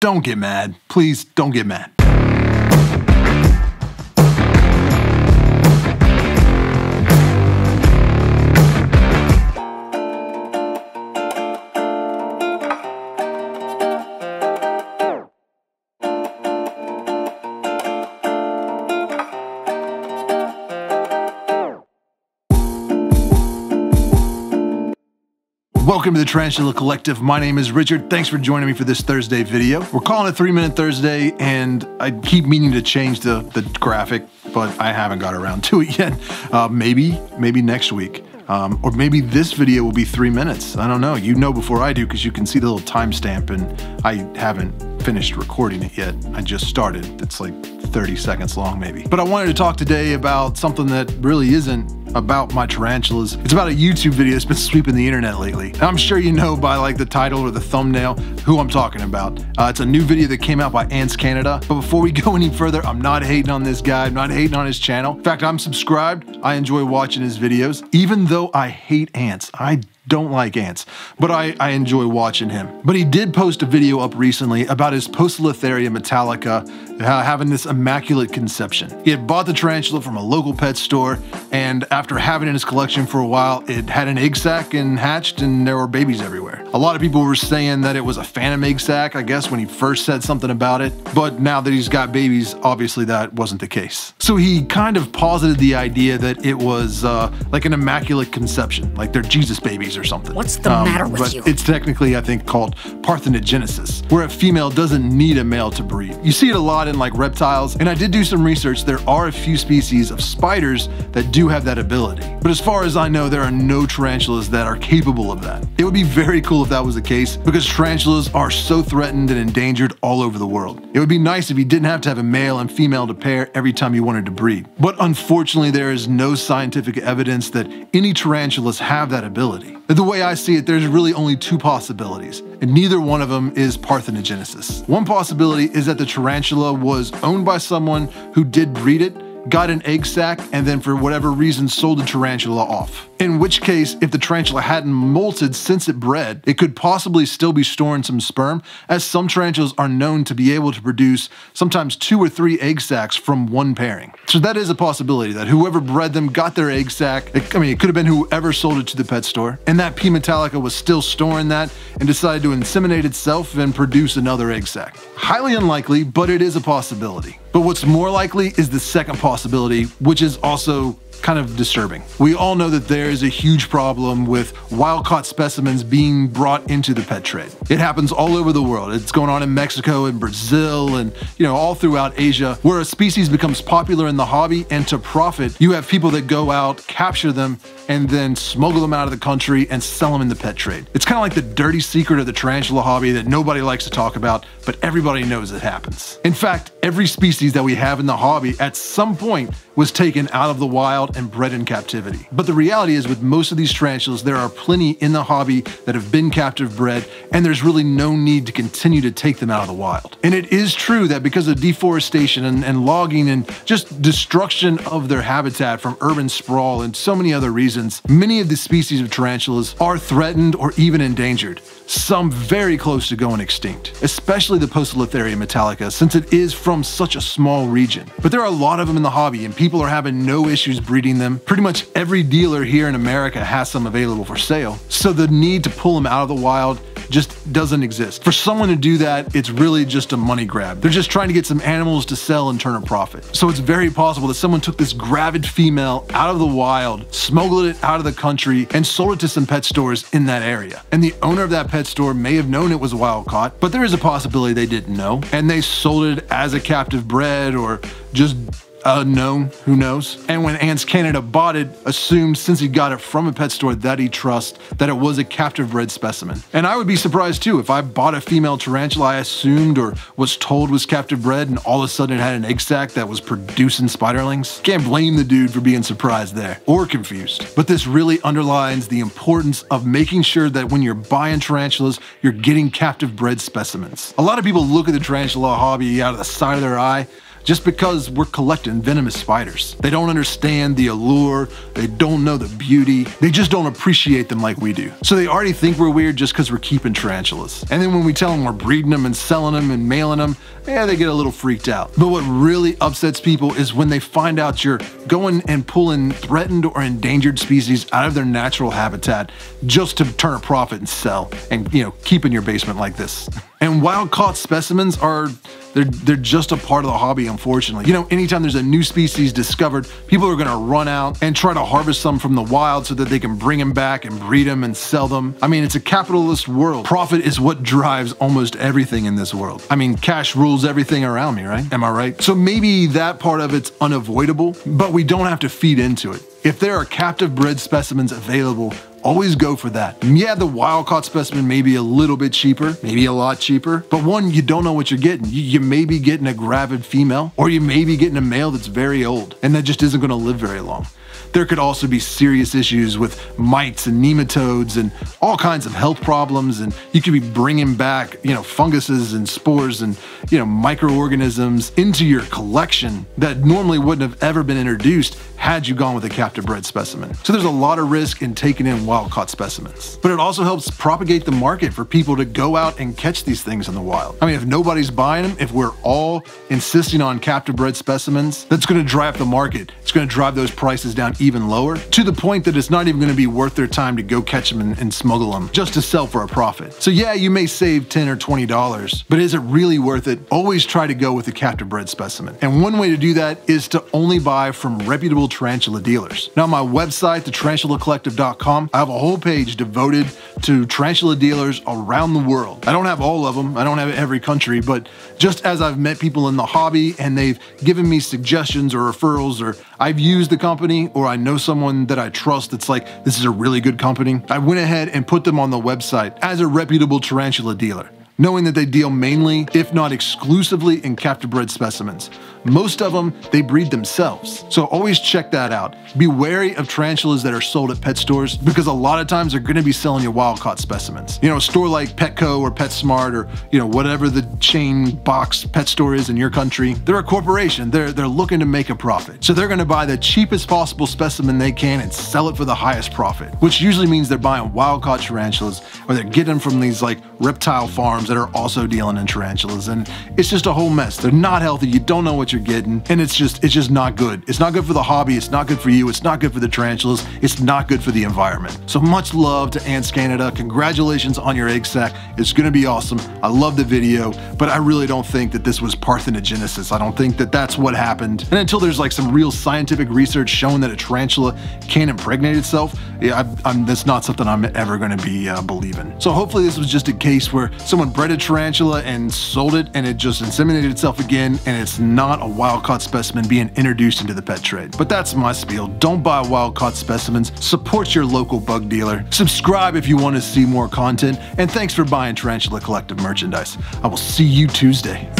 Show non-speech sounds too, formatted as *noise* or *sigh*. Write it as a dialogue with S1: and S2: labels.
S1: Don't get mad. Please don't get mad. Welcome to the Tarantula Collective. My name is Richard. Thanks for joining me for this Thursday video. We're calling it Three Minute Thursday, and I keep meaning to change the, the graphic, but I haven't got around to it *laughs* yet. Uh, maybe, maybe next week. Um, or maybe this video will be three minutes. I don't know. You know before I do because you can see the little timestamp, and I haven't finished recording it yet. I just started. It's like 30 seconds long, maybe. But I wanted to talk today about something that really isn't about my tarantulas. It's about a YouTube video that's been sweeping the internet lately. I'm sure you know by like the title or the thumbnail who I'm talking about. Uh, it's a new video that came out by Ants Canada. But before we *laughs* go any further, I'm not hating on this guy. I'm not hating on his channel. In fact, I'm subscribed. I enjoy watching his videos. Even though I hate ants, I don't like ants, but I, I enjoy watching him. But he did post a video up recently about his Poecilotheria metallica uh, having this immaculate conception. He had bought the tarantula from a local pet store, and after having it in his collection for a while, it had an egg sac and hatched, and there were babies everywhere. A lot of people were saying that it was a phantom egg sac, I guess, when he first said something about it, but now that he's got babies, obviously that wasn't the case. So he kind of posited the idea that it was uh, like an immaculate conception, like they're Jesus babies or something.
S2: What's the um, matter with you?
S1: It's technically, I think, called parthenogenesis, where a female doesn't need a male to breed. You see it a lot in like reptiles, and I did do some research. There are a few species of spiders that do have that ability. But as far as I know, there are no tarantulas that are capable of that. It would be very cool if that was the case, because tarantulas are so threatened and endangered all over the world. It would be nice if you didn't have to have a male and female to pair every time you wanted to breed. But unfortunately, there is no scientific evidence that any tarantulas have that ability. The way I see it, there's really only two possibilities, and neither one of them is parthenogenesis. One possibility is that the tarantula was owned by someone who did breed it, got an egg sac, and then for whatever reason sold the tarantula off. In which case, if the tarantula hadn't molted since it bred, it could possibly still be storing some sperm, as some tarantulas are known to be able to produce sometimes two or three egg sacs from one pairing. So that is a possibility that whoever bred them got their egg sac. It, I mean, it could have been whoever sold it to the pet store, and that P. metallica was still storing that and decided to inseminate itself and produce another egg sac. Highly unlikely, but it is a possibility. But what's more likely is the second possibility, which is also kind of disturbing. We all know that there is a huge problem with wild-caught specimens being brought into the pet trade. It happens all over the world. It's going on in Mexico and Brazil and, you know, all throughout Asia, where a species becomes popular in the hobby and to profit, you have people that go out, capture them, and then smuggle them out of the country and sell them in the pet trade. It's kind of like the dirty secret of the tarantula hobby that nobody likes to talk about, but everybody knows it happens. In fact, every species that we have in the hobby at some point was taken out of the wild and bred in captivity. But the reality is with most of these tarantulas, there are plenty in the hobby that have been captive bred, and there's really no need to continue to take them out of the wild. And it is true that because of deforestation and, and logging and just destruction of their habitat from urban sprawl and so many other reasons, many of the species of tarantulas are threatened or even endangered some very close to going extinct, especially the Poecilotheria metallica since it is from such a small region. But there are a lot of them in the hobby and people are having no issues breeding them. Pretty much every dealer here in America has some available for sale. So the need to pull them out of the wild just doesn't exist. For someone to do that, it's really just a money grab. They're just trying to get some animals to sell and turn a profit. So it's very possible that someone took this gravid female out of the wild, smuggled it out of the country, and sold it to some pet stores in that area. And the owner of that pet store may have known it was wild caught, but there is a possibility they didn't know, and they sold it as a captive bred or just unknown, who knows? And when Ants Canada bought it, assumed since he got it from a pet store that he trusts that it was a captive bred specimen. And I would be surprised too if I bought a female tarantula I assumed or was told was captive bred and all of a sudden it had an egg sac that was producing spiderlings. Can't blame the dude for being surprised there or confused. But this really underlines the importance of making sure that when you're buying tarantulas, you're getting captive bred specimens. A lot of people look at the tarantula hobby out of the side of their eye just because we're collecting venomous spiders. They don't understand the allure, they don't know the beauty, they just don't appreciate them like we do. So they already think we're weird just because we're keeping tarantulas. And then when we tell them we're breeding them and selling them and mailing them, yeah, they get a little freaked out. But what really upsets people is when they find out you're going and pulling threatened or endangered species out of their natural habitat just to turn a profit and sell and, you know, keep in your basement like this. And wild caught specimens are they're they're just a part of the hobby, unfortunately. You know, anytime there's a new species discovered, people are gonna run out and try to harvest some from the wild so that they can bring them back and breed them and sell them. I mean, it's a capitalist world. Profit is what drives almost everything in this world. I mean, cash rules everything around me, right? Am I right? So maybe that part of it's unavoidable, but we don't have to feed into it. If there are captive bred specimens available, always go for that. Yeah, the wild caught specimen may be a little bit cheaper, maybe a lot cheaper, but one, you don't know what you're getting. You, you may be getting a gravid female, or you may be getting a male that's very old, and that just isn't gonna live very long. There could also be serious issues with mites and nematodes and all kinds of health problems. And you could be bringing back, you know, funguses and spores and, you know, microorganisms into your collection that normally wouldn't have ever been introduced had you gone with a captive bred specimen. So there's a lot of risk in taking in wild caught specimens. But it also helps propagate the market for people to go out and catch these things in the wild. I mean, if nobody's buying them, if we're all insisting on captive bred specimens, that's gonna drive the market. It's gonna drive those prices down even lower to the point that it's not even going to be worth their time to go catch them and, and, smuggle them just to sell for a profit. So yeah, you may save 10 or $20, but is it really worth it? Always try to go with a captive bred specimen. And one way to do that is to only buy from reputable tarantula dealers. Now, my website, thetarantulacollective.com, I have a whole page devoted to tarantula dealers around the world. I don't have all of them, I don't have every country, but just as I've met people in the hobby and they've given me suggestions or referrals, or I've used the company or I know someone that I trust that's like, this is a really good company, I went ahead and put them on the website as a reputable tarantula dealer knowing that they deal mainly, if not exclusively, in captive bred specimens. Most of them, they breed themselves. So always check that out. Be wary of tarantulas that are sold at pet stores because a lot of times they're gonna be selling you wild caught specimens. You know, a store like Petco or PetSmart or, you know, whatever the chain box pet store is in your country, they're a corporation. They're, they're looking to make a profit. So they're gonna buy the cheapest possible specimen they can and sell it for the highest profit, which usually means they're buying wild caught tarantulas or they're getting them from these like reptile farms that are also dealing in tarantulas. And it's just a whole mess. They're not healthy. You don't know what you're getting. And it's just, it's just not good. It's not good for the hobby. It's not good for you. It's not good for the tarantulas. It's not good for the environment. So much love to Ants Canada. Congratulations on your egg sac. It's going to be awesome. I love the video, but I really don't think that this was parthenogenesis. I don't think that that's what happened. And until there's like some real scientific research showing that a tarantula can impregnate itself, yeah, I, that's not something I'm ever going to be uh, believing. So hopefully this was just a case where someone bred a tarantula and sold it and it just inseminated itself again and it's not a wild caught specimen being introduced into the pet trade. But that's my spiel. Don't buy wild caught specimens. Support your local bug dealer. Subscribe if you want to see more content. And thanks for buying Tarantula Collective merchandise. I will see you Tuesday.